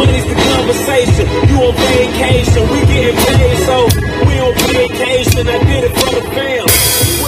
Money's the conversation. You on vacation, we getting paid, so we on vacation. I did it for the fam.